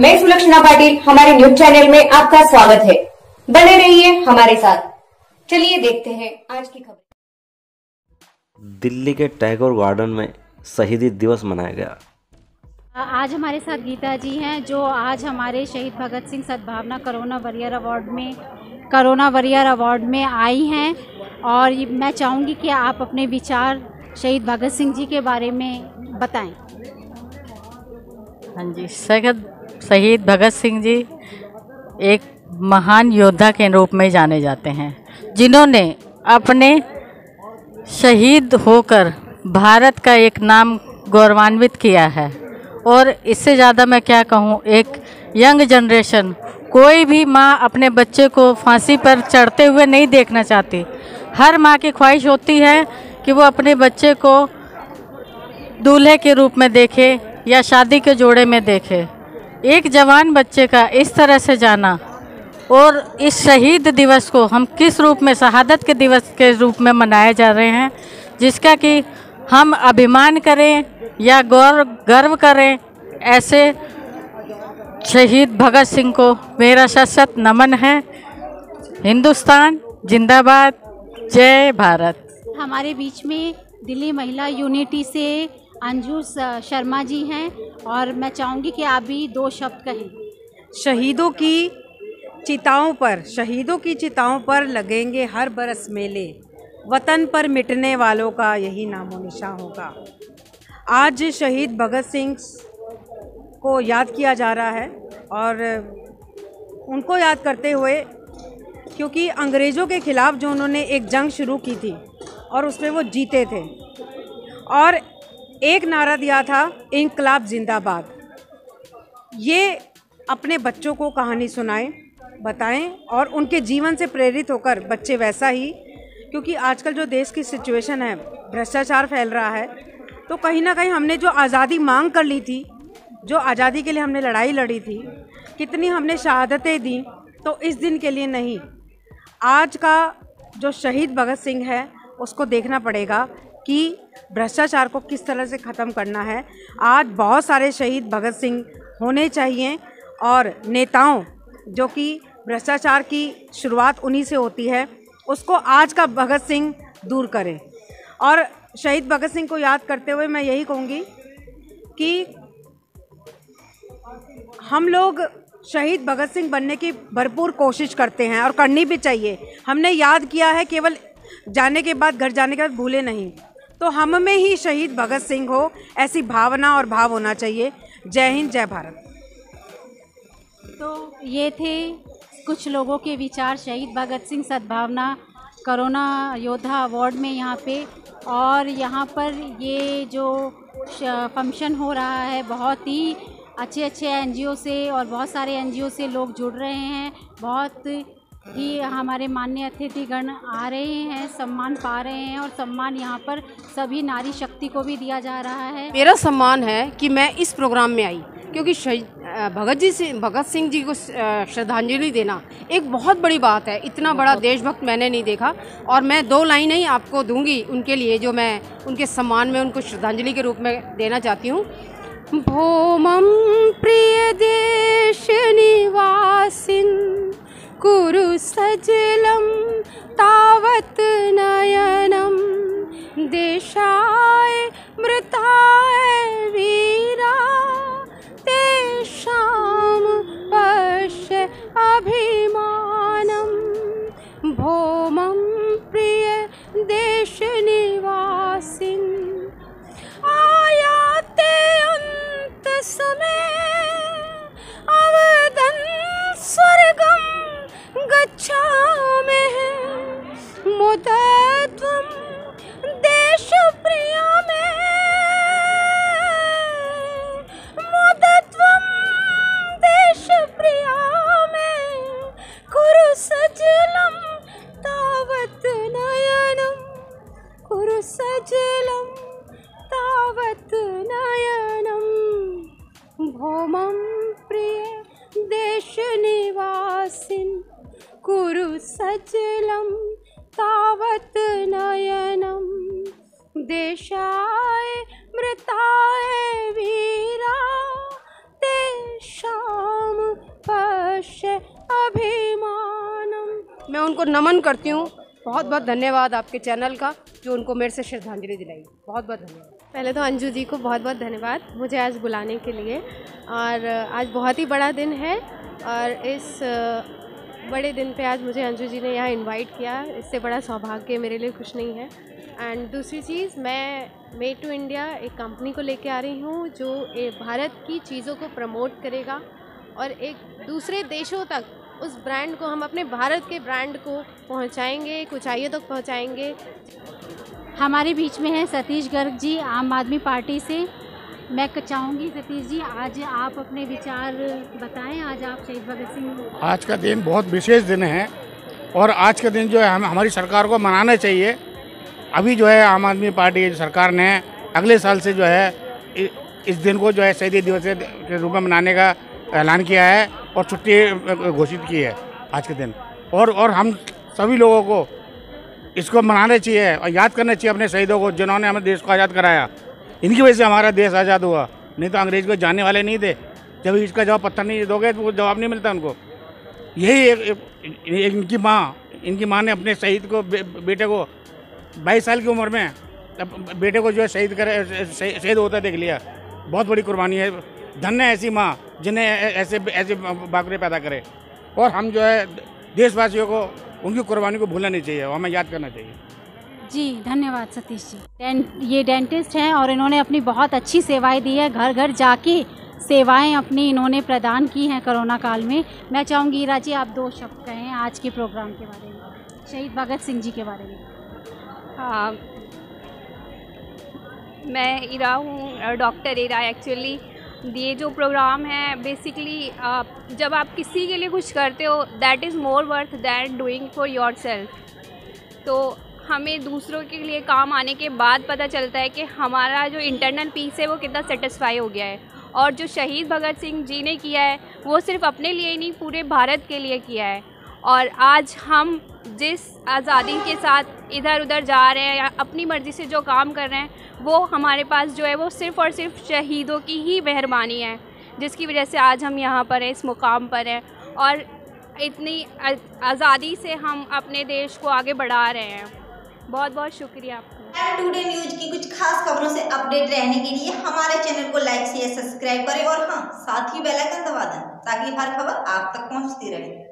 मैं सुलक्षणा पाटिल हमारे news channel में आपका स्वागत है। बने रहिए हमारे साथ। चलिए देखते हैं आज की खबर। दिल्ली के टैगोर गार्डन में शहीदी दिवस मनाया गया। आज हमारे साथ गीता जी हैं जो आज हमारे शहीद भगत सिंह सद्भावना करोना वरियर अवार्ड में करोना वरियर अवार्ड में आई हैं। और मैं चाहूँगी कि आप अपने विचार शहीद भगत सिंह जी के बारे में बताएँ। हाँ जी शहीद शहीद भगत सिंह जी एक महान योद्धा के रूप में जाने जाते हैं, जिन्होंने अपने शहीद होकर भारत का एक नाम गौरवान्वित किया है। और इससे ज़्यादा मैं क्या कहूँ, एक यंग जनरेशन कोई भी माँ अपने बच्चे को फांसी पर चढ़ते हुए नहीं देखना चाहती। हर माँ की ख्वाहिश होती है कि वो अपने बच्चे को दूल्हे के रूप में देखे या शादी के जोड़े में देखे। एक जवान बच्चे का इस तरह से जाना और इस शहीद दिवस को हम किस रूप में, शहादत के दिवस के रूप में मनाए जा रहे हैं, जिसका कि हम अभिमान करें या गौर, गर्व करें, ऐसे शहीद भगत सिंह को मेरा सशत नमन है। हिंदुस्तान, जिंदाबाद, जय भारत। हमारे बीच में दिल्ली महिला यूनिटी से अंजू शर्मा जी हैं और मैं चाहूँगी कि आप भी दो शब्द कहें। शहीदों की चिताओं पर, शहीदों की चिताओं पर लगेंगे हर बरस मेले। वतन पर मिटने वालों का यही नामो निशा होगा। आज शहीद भगत सिंह को याद किया जा रहा है और उनको याद करते हुए, क्योंकि अंग्रेज़ों के ख़िलाफ़ जो उन्होंने एक जंग शुरू की थी और उसमें वो जीते थे। और एक नारा दिया था, इनकलाब जिंदाबाद। ये अपने बच्चों को कहानी सुनाएँ, बताएँ और उनके जीवन से प्रेरित होकर बच्चे वैसा ही, क्योंकि आजकल जो देश की सिचुएशन है, भ्रष्टाचार फैल रहा है तो कहीं ना कहीं हमने जो आज़ादी मांग कर ली थी, जो आज़ादी के लिए हमने लड़ाई लड़ी थी, कितनी हमने शहादतें दी तो इस दिन के लिए नहीं। आज का जो शहीद भगत सिंह है, उसको देखना पड़ेगा कि भ्रष्टाचार को किस तरह से ख़त्म करना है। आज बहुत सारे शहीद भगत सिंह होने चाहिए और नेताओं, जो कि भ्रष्टाचार की शुरुआत उन्हीं से होती है, उसको आज का भगत सिंह दूर करें। और शहीद भगत सिंह को याद करते हुए मैं यही कहूँगी कि हम लोग शहीद भगत सिंह बनने की भरपूर कोशिश करते हैं और करनी भी चाहिए। हमने याद किया है, केवल जाने के बाद, घर जाने के बाद भूले नहीं। तो हम में ही शहीद भगत सिंह हो, ऐसी भावना और भाव होना चाहिए। जय हिंद, जय भारत। तो ये थे कुछ लोगों के विचार, शहीद भगत सिंह सद्भावना, करोना योद्धा अवार्ड में यहाँ पे। और यहाँ पर ये जो फ़ंक्शन हो रहा है, बहुत ही अच्छे अच्छे एनजीओ से और बहुत सारे एनजीओ से लोग जुड़ रहे हैं। बहुत ही हमारे मान्य अतिथिगण आ रहे हैं सम्मान पा रहे हैं और सम्मान यहाँ पर सभी नारी शक्ति को भी दिया जा रहा है। मेरा सम्मान है कि मैं इस प्रोग्राम में आई क्योंकि भगत जी से भगत सिंह जी को श्रद्धांजलि देना एक बहुत बड़ी बात है। इतना बड़ा देशभक्त मैंने नहीं देखा और मैं दो लाइनें ही आपको दूँगी उनके लिए जो मैं उनके सम्मान में उनको श्रद्धांजलि के रूप में देना चाहती हूँ। भौमं प्रिय देश निवासिन। कुरु सजलं तावत् नयनं सजलम तावत नयनम नयनं प्रिय देश निवासिन कुरु सजलम तावत नयनम देशाय मृताय वीरा, तेषां पश्य अभिमानम मैं उनको नमन करती हूँ। बहुत बहुत धन्यवाद आपके चैनल का, जो उनको मेरे से श्रद्धांजलि दिलाई। बहुत बहुत धन्यवाद। पहले तो अंजू जी को बहुत बहुत धन्यवाद, मुझे आज बुलाने के लिए। और आज बहुत ही बड़ा दिन है, और इस बड़े दिन पे आज मुझे अंजू जी ने यहाँ इनवाइट किया। इससे बड़ा सौभाग्य मेरे लिए कुछ नहीं है। एंड दूसरी चीज़, मैं मेड टू इंडिया एक कंपनी को लेके आ रही हूँ, जो भारत की चीज़ों को प्रमोट करेगा। और एक दूसरे देशों तक उस ब्रांड को हम अपने भारत के ब्रांड को पहुंचाएँगे ऊंचाइयों तक तो पहुंचाएँगे। हमारे बीच में है सतीश गर्ग जी आम आदमी पार्टी से। मैं चाहूँगी सतीश जी आज आप अपने विचार बताएँ आज आप शहीद भगत सिंह आज का दिन बहुत विशेष दिन है और आज का दिन जो है हम हमारी सरकार को मनाना चाहिए। अभी जो है आम आदमी पार्टी की सरकार ने अगले साल से जो है इस दिन को जो है शहीदी दिवस के रूप में मनाने का ऐलान किया है और छुट्टी घोषित की है आज के दिन। और और हम सभी लोगों को इसको मनाना चाहिए और याद करना चाहिए अपने शहीदों को जिन्होंने हमें देश को आज़ाद कराया। इनकी वजह से हमारा देश आज़ाद हुआ। नहीं तो अंग्रेज़ को जानने वाले नहीं थे। जब इसका जवाब पत्थर नहीं दोगे तो जवाब नहीं मिलता उनको। यही एक, एक, इनकी माँ इनकी माँ ने अपने शहीद को बे, बेटे को बाईस साल की उम्र में बेटे को जो है शहीद करे शहीद होता देख लिया। बहुत बड़ी कुर्बानी है। धन्य ऐसी माँ जिन्हें ऐसे ऐसे बाकरे पैदा करे। और हम जो है देशवासियों को उनकी कुर्बानी को भूलना नहीं चाहिए हमें याद करना चाहिए। जी धन्यवाद सतीश जी। ये डेंटिस्ट हैं और इन्होंने अपनी बहुत अच्छी सेवाएँ दी है। घर घर जाके सेवाएँ अपनी इन्होंने प्रदान की हैं कोरोना काल में। मैं चाहूँगी ईरा जी आप दो शब्द कहें आज के प्रोग्राम के बारे में। शहीद भगत सिंह जी के बारे में। हाँ। मैं इरा हूँ डॉक्टर इरा एक्चुअली ये जो प्रोग्राम है बेसिकली आप, जब आप किसी के लिए कुछ करते हो that is more worth than doing for yourself तो हमें दूसरों के लिए काम आने के बाद पता चलता है कि हमारा जो इंटरनल पीस है, वो कितना सेटिस्फाई हो गया है। और जो शहीद भगत सिंह जी ने किया है, वो सिर्फ़ अपने लिए ही नहीं, पूरे भारत के लिए किया है। और आज हम जिस आज़ादी के साथ इधर उधर जा रहे हैं या अपनी मर्ज़ी से जो काम कर रहे हैं, वो हमारे पास जो है वो सिर्फ़ और सिर्फ़ शहीदों की ही मेहरबानी है, जिसकी वजह से आज हम यहाँ पर हैं, इस मुकाम पर हैं और इतनी आज़ादी से हम अपने देश को आगे बढ़ा रहे हैं। बहुत बहुत शुक्रिया आपका। टुडे न्यूज़ की कुछ खास खबरों से अपडेट रहने के लिए हमारे चैनल को लाइक, शेयर, सब्सक्राइब करें और हाँ साथ ही बेल आइकन दबा दें, ताकि हर खबर आप तक पहुँचती रहे।